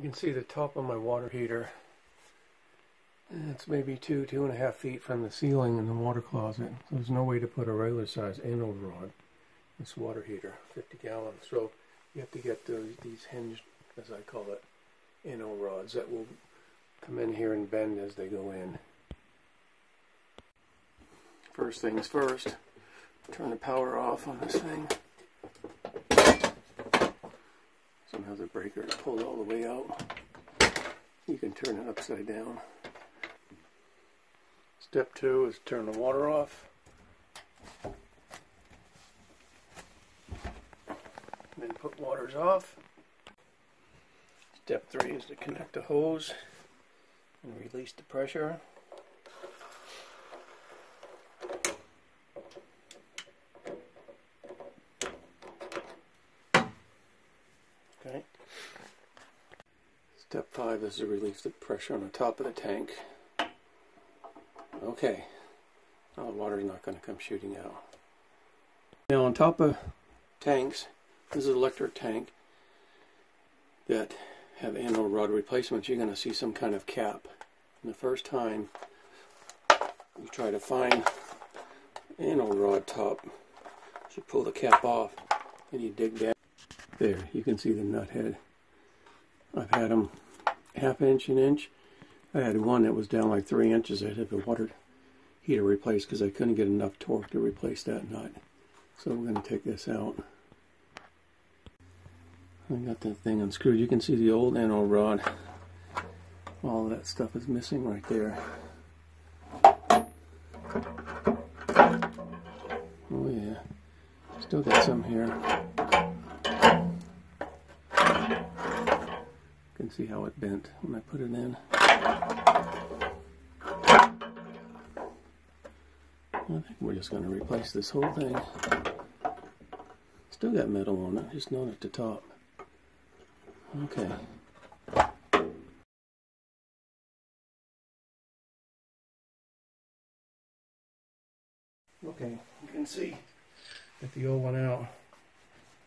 You can see the top of my water heater. It's maybe two, two and a half feet from the ceiling in the water closet. So There's no way to put a regular size anode rod. This water heater, 50 gallons. So you have to get those, these hinged, as I call it, anode rods that will come in here and bend as they go in. First things first, turn the power off on this thing. Somehow the breaker is pulled all the way out. You can turn it upside down. Step two is turn the water off. Then put waters off. Step three is to connect the hose and release the pressure. Okay. Step five is to release the pressure on the top of the tank. Okay. Now the water is not going to come shooting out. Now on top of tanks, this is an electric tank that have anode rod replacements, you're going to see some kind of cap. And the first time you try to find anode rod top, you pull the cap off and you dig down. There, you can see the nut head. I've had them half inch an inch. I had one that was down like three inches. I had the water heater replaced because I couldn't get enough torque to replace that nut. So we're going to take this out. I got that thing unscrewed. You can see the old anode rod. All that stuff is missing right there. Oh yeah. Still got some here. You can see how it bent when I put it in. I think we're just going to replace this whole thing. Still got metal on it, just not at the top. Okay. Okay, you can see get the old one out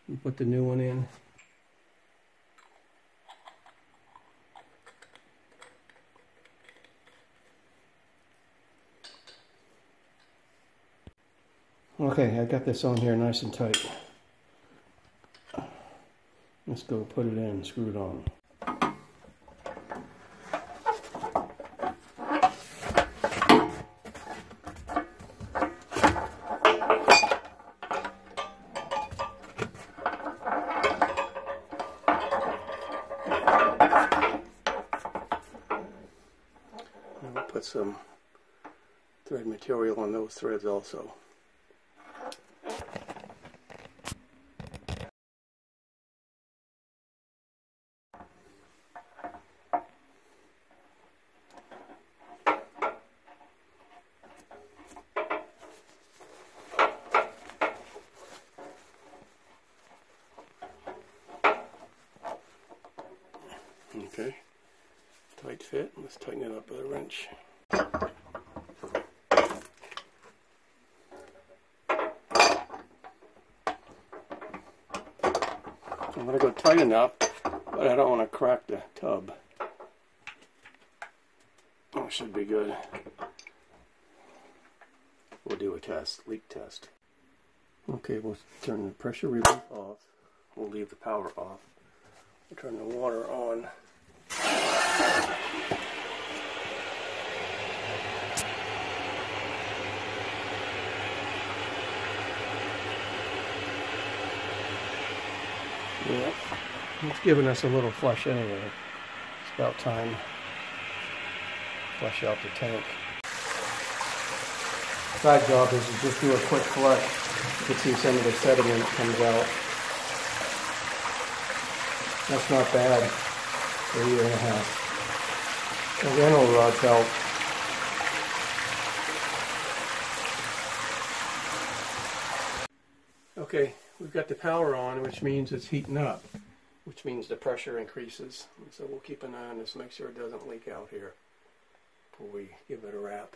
and put the new one in. Okay, I got this on here nice and tight. Let's go put it in, screw it on. And put some thread material on those threads also. Okay, tight fit. Let's tighten it up with a wrench. I'm going to go tight enough, but I don't want to crack the tub. Oh, should be good. We'll do a test, leak test. Okay, we'll turn the pressure relief off. We'll leave the power off. We'll turn the water on. Yeah, it's giving us a little flush anyway. It's about time flush out the tank. Side job is to just do a quick flush. You can see some of the sediment that comes out. That's not bad for a year and a half. The rental rods help. Okay, we've got the power on, which means it's heating up, which means the pressure increases. So we'll keep an eye on this, make sure it doesn't leak out here before we give it a wrap.